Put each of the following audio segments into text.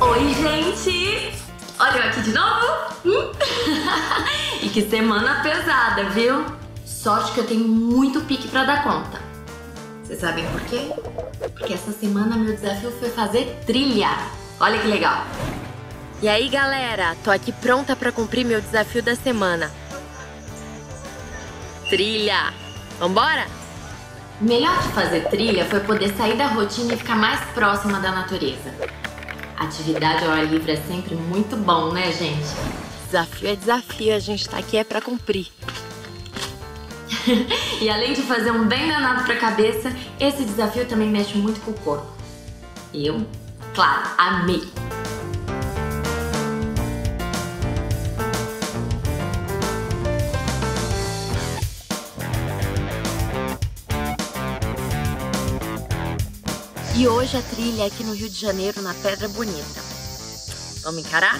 Oi, gente! Olha eu aqui de novo! Hum? e que semana pesada, viu? Sorte que eu tenho muito pique pra dar conta. Vocês sabem por quê? Porque essa semana meu desafio foi fazer trilha. Olha que legal! E aí, galera? Tô aqui pronta pra cumprir meu desafio da semana. Trilha! Vambora? O melhor de fazer trilha foi poder sair da rotina e ficar mais próxima da natureza. Atividade ao ar livre é sempre muito bom, né, gente? Desafio é desafio, a gente tá aqui é pra cumprir. e além de fazer um bem danado pra cabeça, esse desafio também mexe muito com o corpo. Eu, claro, amei! E hoje a trilha é aqui no Rio de Janeiro, na Pedra Bonita. Vamos encarar?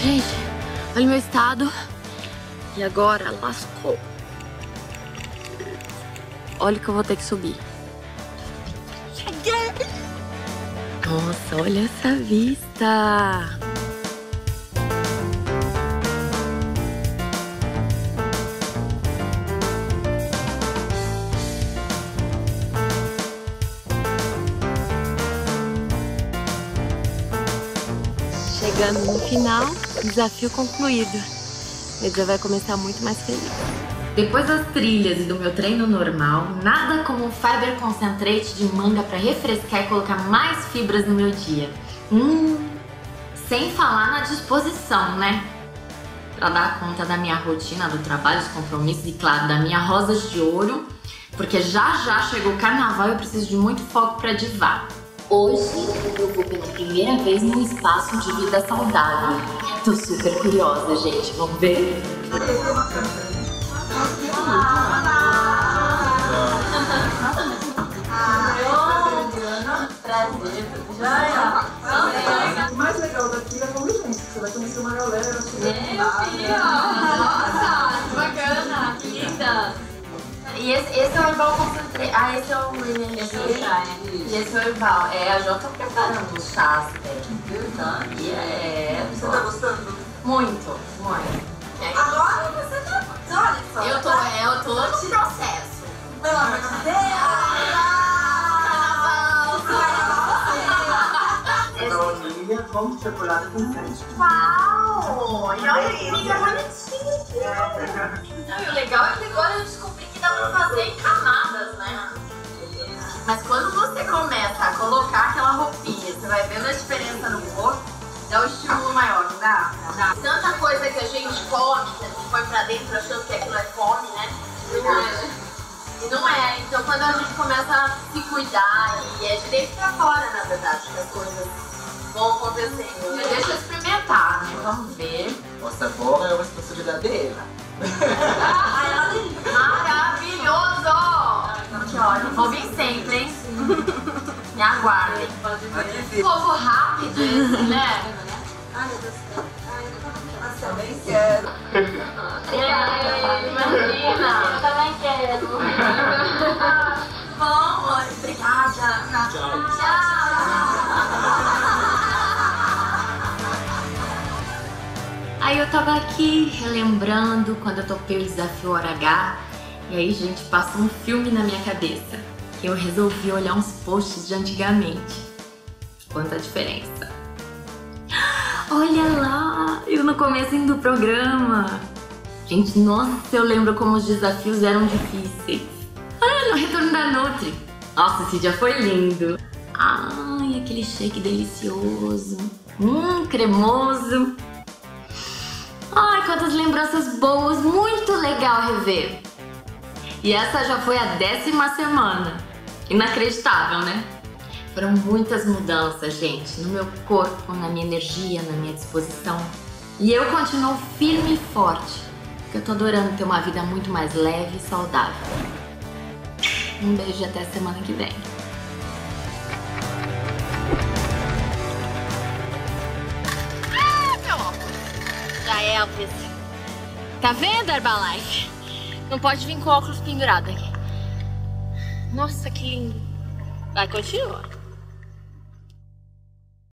Gente, olha o meu estado. E agora lascou. Olha o que eu vou ter que subir. Nossa, olha essa vista! Chegando no final, desafio concluído. Meu dia vai começar muito mais feliz. Depois das trilhas e do meu treino normal, nada como um Fiber Concentrate de manga para refrescar e colocar mais fibras no meu dia. Hum, sem falar na disposição, né? Para dar conta da minha rotina, do trabalho, dos compromissos e, claro, da minha rosas de ouro, porque já já chegou o carnaval e eu preciso de muito foco para divar. Hoje eu vou pela primeira vez num espaço de vida saudável. Tô super curiosa, gente. Vamos ver? O mais legal daqui é a convivência. Você vai conhecer uma galera. Nossa, que bacana, que linda. E esse, esse é o herbal concentrado. Ah, esse é o energia. E esse é o herbal. É, a Jo tá preparando os chás né? E é. Você tá gostando? Muito. Baunilha com chocolate com creme. Uau! E olha que fica bonitinho aqui. Não, e o legal é que agora eu descobri que dá pra fazer em camadas, né? Mas quando você começa a colocar aquela roupinha, você vai vendo a diferença no corpo, dá um estímulo maior, não dá? Dá. Tanta coisa que a gente come, que a gente põe pra dentro achando que aquilo é fome, né? E não é. Então quando a gente começa a se cuidar, e é de dentro pra fora, na verdade, que as coisas vão acontecendo. Deixa eu experimentar, né? Vamos ver. O sabor é uma responsabilidade. Maravilhoso! Vou vir sempre, hein? Me aguardem. Povo rápido esse, né? Ai, meu Deus do céu. Ai, eu tô Também quero. Ei, imagina! Eu também quero. Vamos, obrigada. Tchau. Aí eu tava aqui relembrando quando eu topei o desafio Hora H. E aí, gente, passou um filme na minha cabeça. Que eu resolvi olhar uns posts de antigamente. Quanta diferença. Olha lá, eu no começo do programa. Gente, nossa, eu lembro como os desafios eram difíceis. Olha no retorno da Nutri. Nossa, esse dia foi lindo. Ai, aquele shake delicioso. Hum, cremoso. Ai, quantas lembranças boas, muito legal rever. E essa já foi a décima semana. Inacreditável, né? Foram muitas mudanças, gente, no meu corpo, na minha energia, na minha disposição. E eu continuo firme e forte, porque eu tô adorando ter uma vida muito mais leve e saudável. Um beijo e até semana que vem. Prótese. Tá vendo, Herbalife? Não pode vir com óculos pendurado aqui. Nossa, que lindo. Vai, continua.